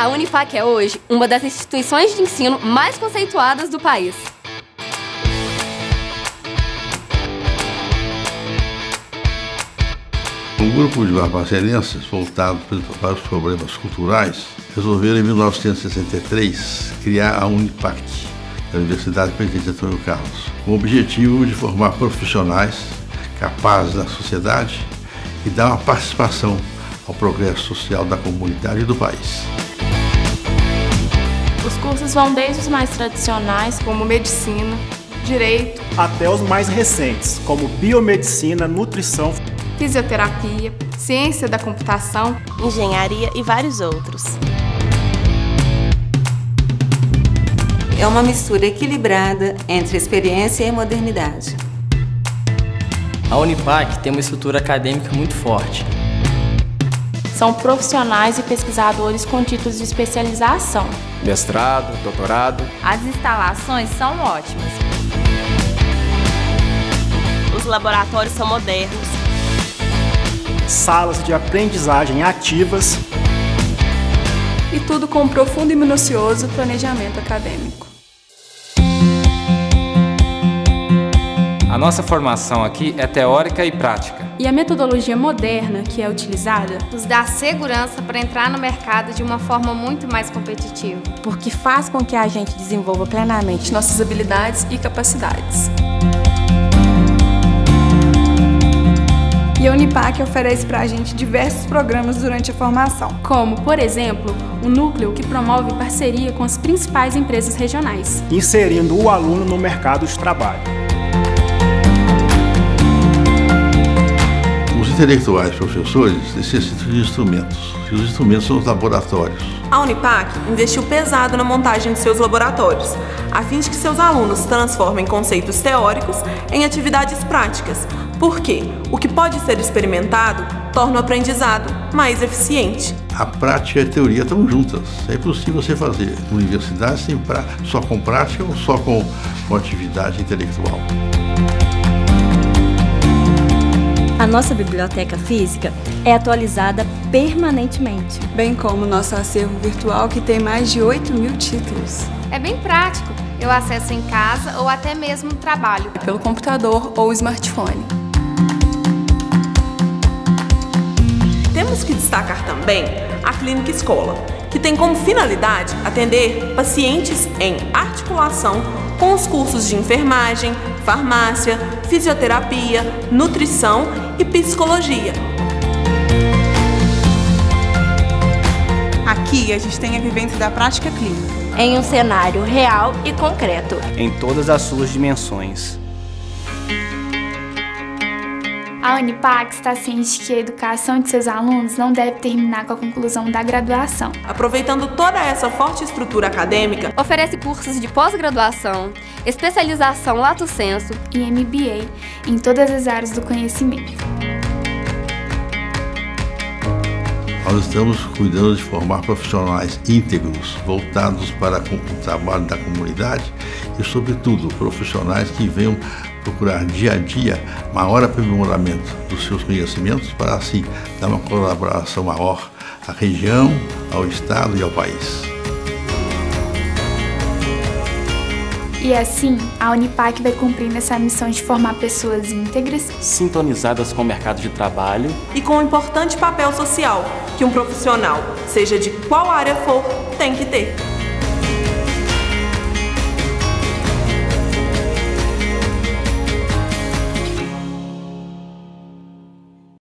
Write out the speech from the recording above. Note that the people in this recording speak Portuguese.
A Unifac é hoje uma das instituições de ensino mais conceituadas do país. Um grupo de barbacenenses voltado para os problemas culturais resolveram em 1963 criar a Unipac, da Universidade Presidente Antônio Carlos, com o objetivo de formar profissionais capazes da sociedade e dar uma participação ao progresso social da comunidade e do país. Os cursos vão desde os mais tradicionais, como medicina, direito, até os mais recentes, como biomedicina, nutrição, fisioterapia, ciência da computação, engenharia e vários outros. É uma mistura equilibrada entre experiência e modernidade. A Unipac tem uma estrutura acadêmica muito forte. São profissionais e pesquisadores com títulos de especialização. Mestrado, doutorado. As instalações são ótimas. Os laboratórios são modernos. Salas de aprendizagem ativas. E tudo com um profundo e minucioso planejamento acadêmico. A nossa formação aqui é teórica e prática. E a metodologia moderna que é utilizada nos dá segurança para entrar no mercado de uma forma muito mais competitiva. Porque faz com que a gente desenvolva plenamente nossas habilidades e capacidades. E a Unipac oferece para a gente diversos programas durante a formação. Como, por exemplo, um núcleo que promove parceria com as principais empresas regionais. Inserindo o aluno no mercado de trabalho. Intelectuais professores necessitam de instrumentos, e os instrumentos são os laboratórios. A Unipac investiu pesado na montagem de seus laboratórios, a fim de que seus alunos transformem conceitos teóricos em atividades práticas, porque o que pode ser experimentado torna o aprendizado mais eficiente. A prática e a teoria estão juntas. É impossível você fazer universidade sem pra... só com prática ou só com, com atividade intelectual. A nossa biblioteca física é atualizada permanentemente. Bem como nosso acervo virtual que tem mais de 8 mil títulos. É bem prático. Eu acesso em casa ou até mesmo no trabalho. Pelo computador ou smartphone. Temos que destacar também a Clínica Escola, que tem como finalidade atender pacientes em articulação com os cursos de enfermagem, farmácia, fisioterapia, nutrição e psicologia. Aqui a gente tem a vivência da prática clínica. Em um cenário real e concreto. Em todas as suas dimensões. A Unipac está ciente que a educação de seus alunos não deve terminar com a conclusão da graduação. Aproveitando toda essa forte estrutura acadêmica, oferece cursos de pós-graduação, especialização lato sensu e MBA em todas as áreas do conhecimento. Nós estamos cuidando de formar profissionais íntegros, voltados para o trabalho da comunidade e, sobretudo, profissionais que venham procurar dia a dia maior aprimoramento dos seus conhecimentos para assim dar uma colaboração maior à região, ao Estado e ao país. E assim, a Unipac vai cumprindo essa missão de formar pessoas íntegras, sintonizadas com o mercado de trabalho e com o importante papel social que um profissional, seja de qual área for, tem que ter.